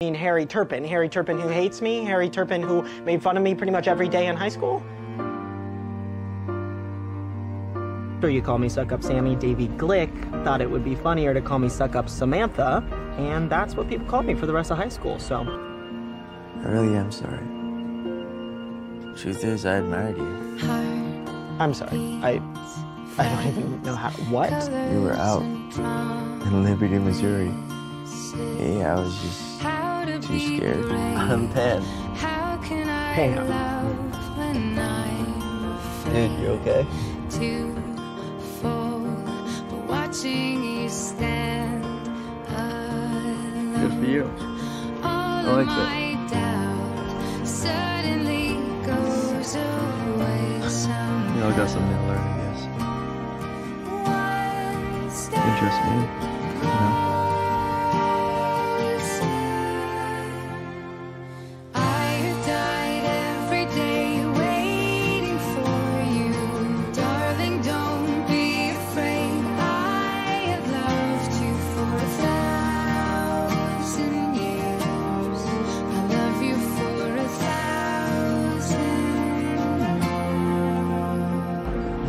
I mean Harry Turpin. Harry Turpin who hates me, Harry Turpin who made fun of me pretty much every day in high school. Sure, you call me Suck Up Sammy. Davy Glick thought it would be funnier to call me Suck Up Samantha, and that's what people called me for the rest of high school, so. I really am sorry. Truth is, I admired you. I'm sorry. I I don't even know how what? You were out in Liberty, Missouri. Yeah, I was just too scared. I'm Pan. Pam. Dude, you okay? Good for you. I like that. You all got something to learn, I guess. Interest me, you know?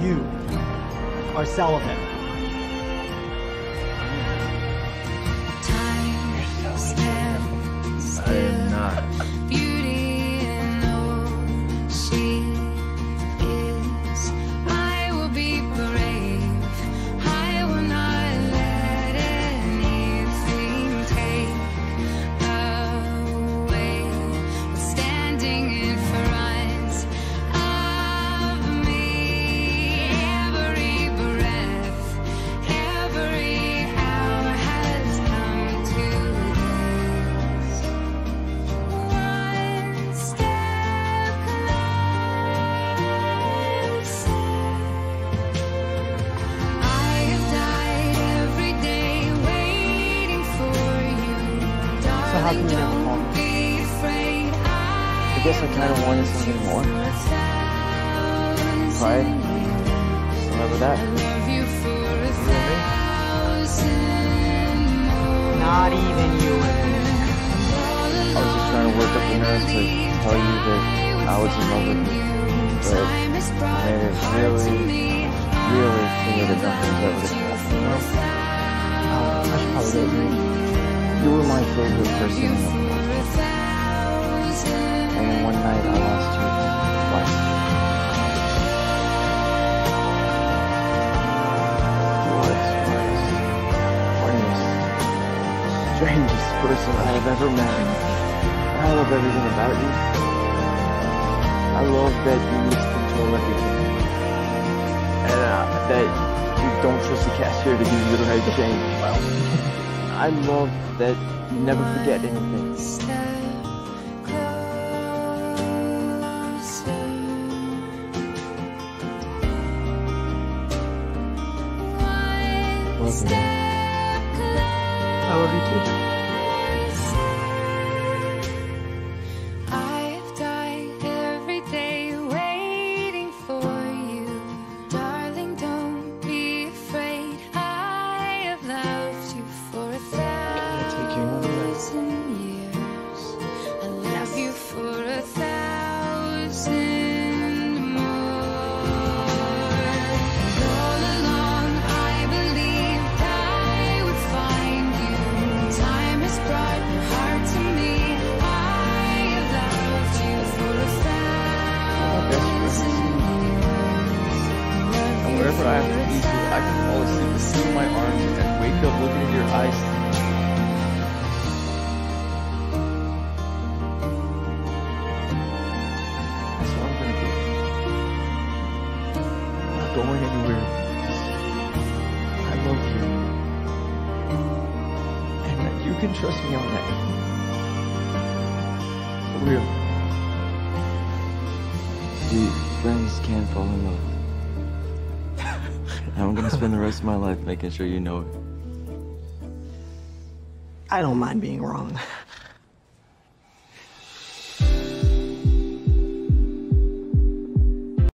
You are Sullivan. How come you never called me? I guess I kind of wanted something more. Pride. Remember that? Not even you. I was just trying to work up the nerve to tell you that I was in love with you. But I made it really, really clear that nothing's ever gonna happen. you? Oh, I should probably get my favorite person. And one night I lost you twice. Strangest person I have ever met. I love everything about you. I love that you miscontrol everything. And uh, that you don't trust the cashier to give you the right change. I love that you never forget anything. Love you. I love you too. And wherever I have to be, I can fall asleep with you in my arms and wake up looking into your eyes. That's what I'm gonna do. I'm not going anywhere. I love you. And that you can trust me on that. For real. See, friends can fall in love. And I'm gonna spend the rest of my life making sure you know it. I don't mind being wrong.